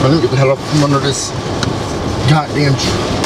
Let me get the hell up from under this goddamn tree.